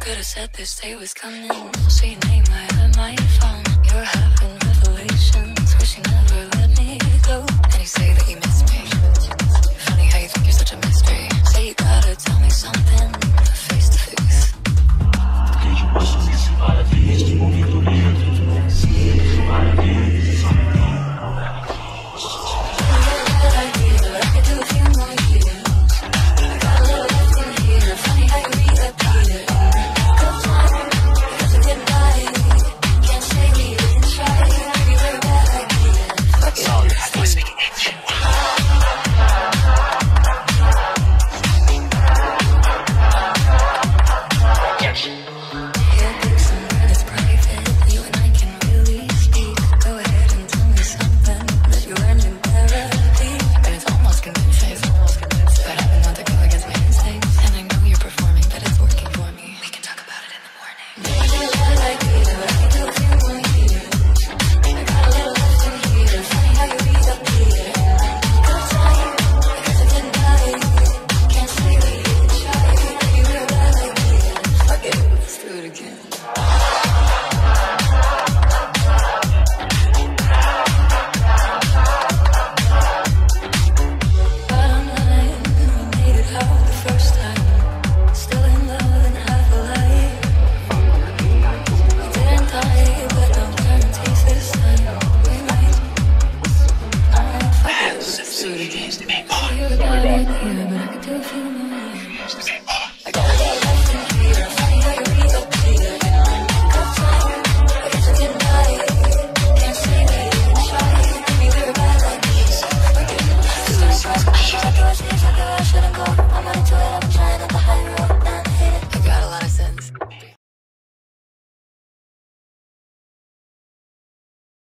Could've said this day was coming. See your name.